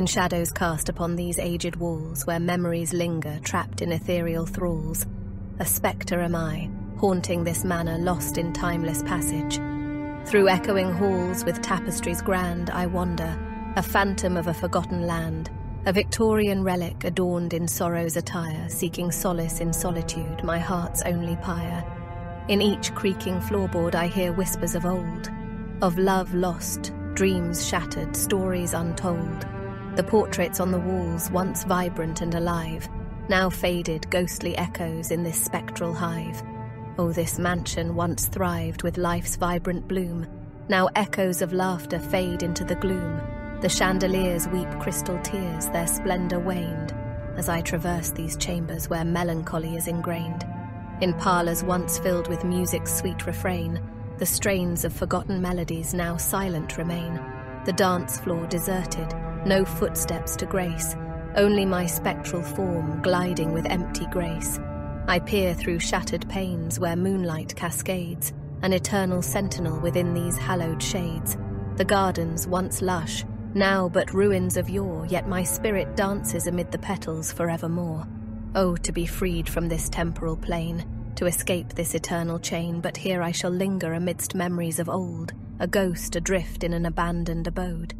in shadows cast upon these aged walls where memories linger trapped in ethereal thralls. A spectre am I, haunting this manor lost in timeless passage. Through echoing halls with tapestries grand I wander, a phantom of a forgotten land, a Victorian relic adorned in sorrow's attire, seeking solace in solitude, my heart's only pyre. In each creaking floorboard I hear whispers of old, of love lost, dreams shattered, stories untold. The portraits on the walls, once vibrant and alive, now faded ghostly echoes in this spectral hive. Oh, this mansion once thrived with life's vibrant bloom, now echoes of laughter fade into the gloom. The chandeliers weep crystal tears, their splendour waned, as I traverse these chambers where melancholy is ingrained. In parlours once filled with music's sweet refrain, the strains of forgotten melodies now silent remain. The dance floor deserted, no footsteps to grace, only my spectral form gliding with empty grace. I peer through shattered panes where moonlight cascades, an eternal sentinel within these hallowed shades. The gardens, once lush, now but ruins of yore, yet my spirit dances amid the petals forevermore. Oh, to be freed from this temporal plane, to escape this eternal chain, but here I shall linger amidst memories of old, a ghost adrift in an abandoned abode.